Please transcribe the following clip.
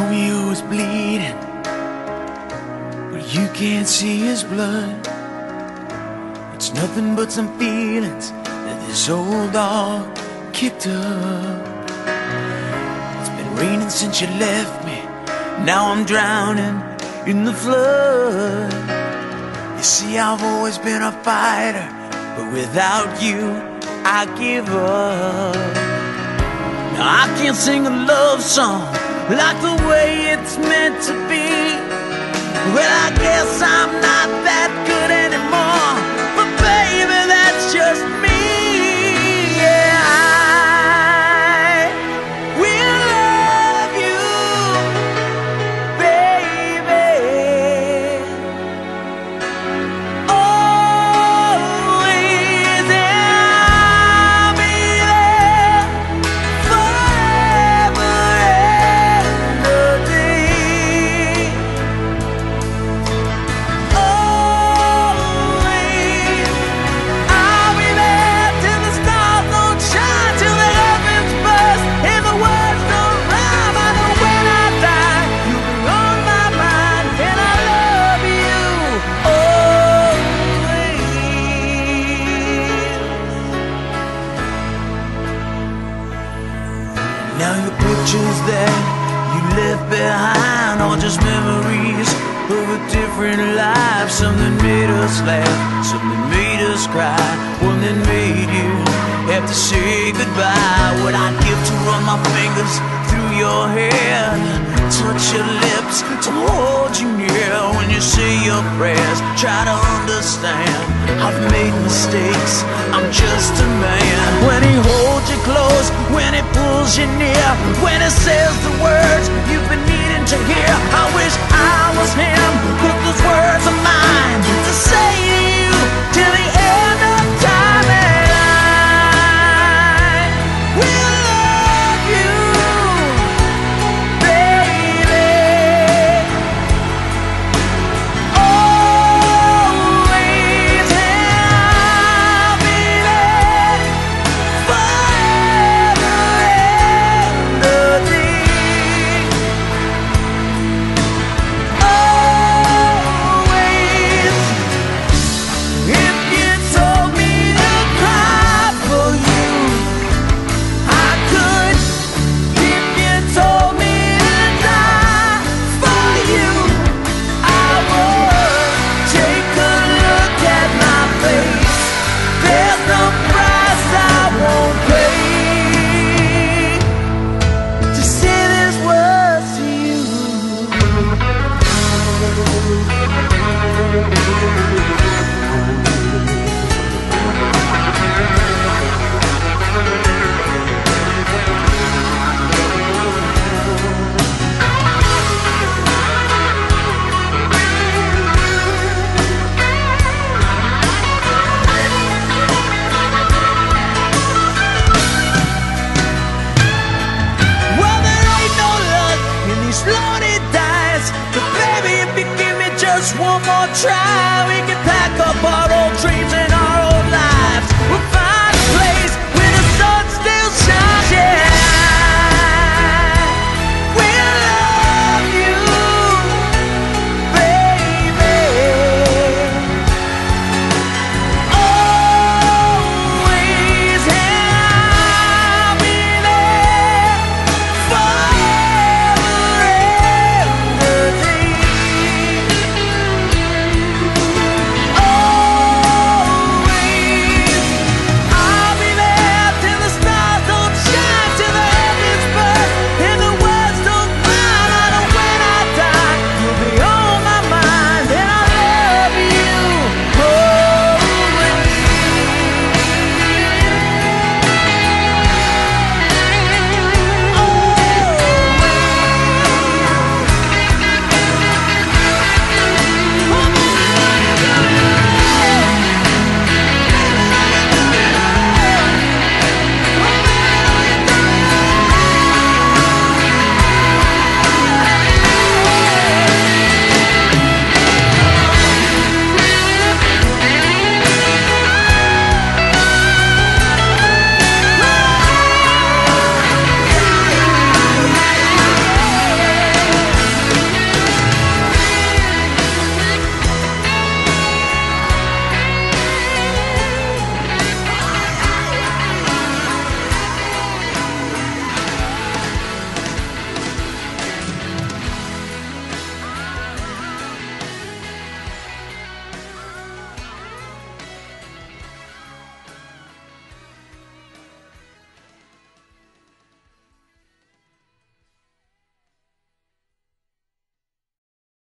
Romeo is bleeding, but you can't see his blood. It's nothing but some feelings that this old dog kicked up. It's been raining since you left me, now I'm drowning in the flood. You see, I've always been a fighter, but without you, I give up. Now I can't sing a love song like the way it's meant to be. Well, I guess I'm not that that you left behind are just memories of a different life. Something made us laugh, something made us cry, one that made you have to say goodbye. What I'd give to run my fingers through your hair, touch your lips, to hold you near when you say your prayers. Try to understand, I've made mistakes, I'm just a man. When he holds you close, when he pulls you near, when he says the words you've been needing to hear. I wish I just one more try, we can pack up our